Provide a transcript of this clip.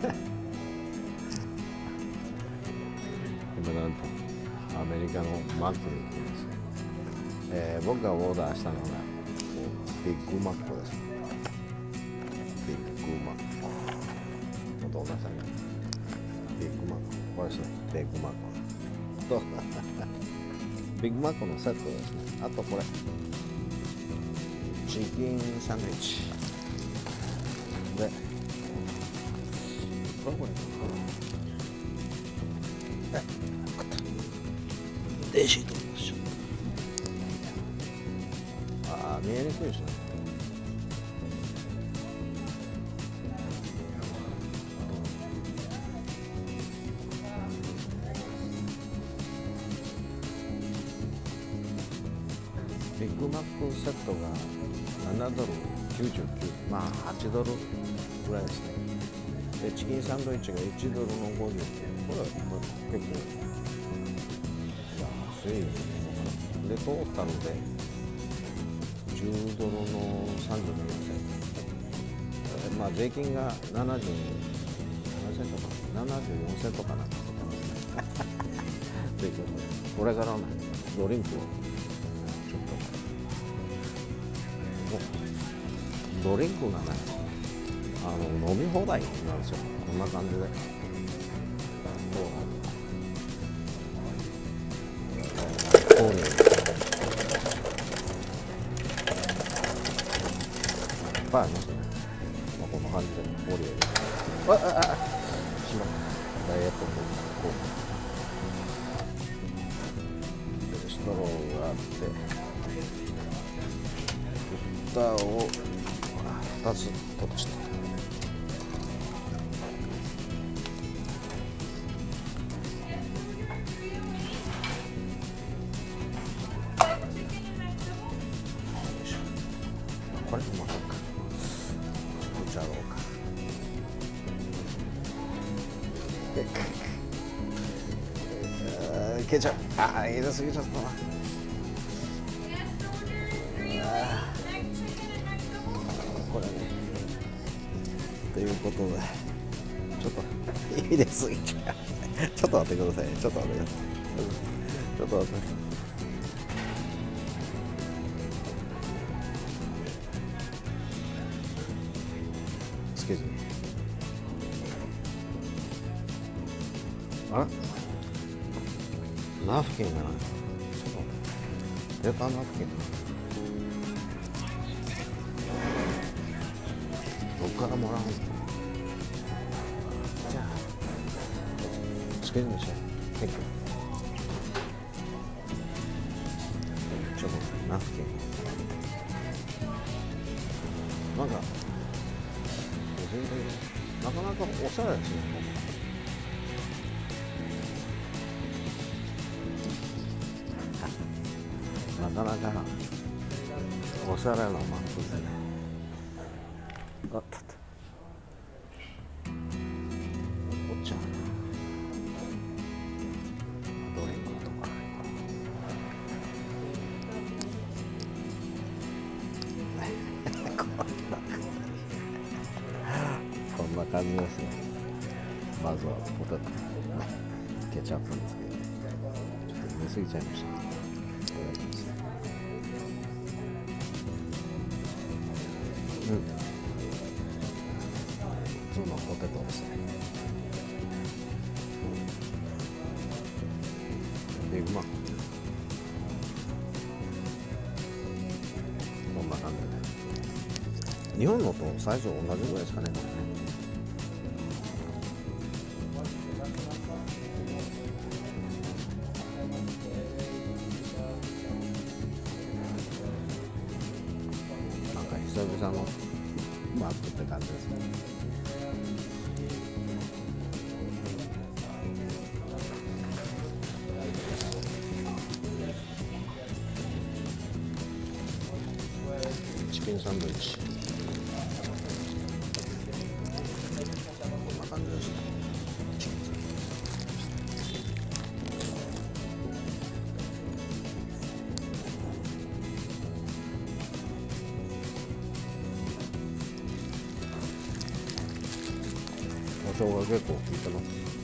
今なんとアメリカのマックに行きます、えー、僕がオーダーしたのがビッグマック。ですビッグマック。お父さんが。ビッグマック。これですねビッグマック。とビッグマックのセットですね。あとこれ。チキンサンドイッチ。でこれこれえレシートしああ見えにくいですねビッグマックセットが7ドル99まあ8ドルぐらいですね。でチキンサンドイッチが1ドルの50円これは結構安いのかなでトータルで10ドルの32セントまあ税金が70何セントか74セントかなんかかってますねということでこれからのドリンクを。ちょっと。ドリンクがねあの飲み放題なんですよこんな感じでこうコーニーいっぱいありますね、まあ、こんな感じで盛り上げてあああしまったダイエットのこうでストローがあって蓋を2つ取っちゃった作っちゃろうか。であーケチャップああ入れすぎちゃったな。あーこれね。ということでちょっと入れすぎちゃうちょっと待ってくださいちょっと待ってください。ちょっと待って。けず。あナフキンがな。いちょっと。待ってペーパーナフキン。どっからもらう。のじゃあ。つけずにしよう結構ちょっとナフキン。なんかなかなかおしゃれですね。なかなかおしゃれなマップですね。あっ感じですね。まずはポテトケチャップですけどちょっと入れすぎちゃいましたいただきますうん。普通のポテトですね。ビッグマックこんな感じで。日本のと最初同じぐらいですかねこれね。さんのマックって感じですね。チキンサンドイッチ。生姜結構効いてます。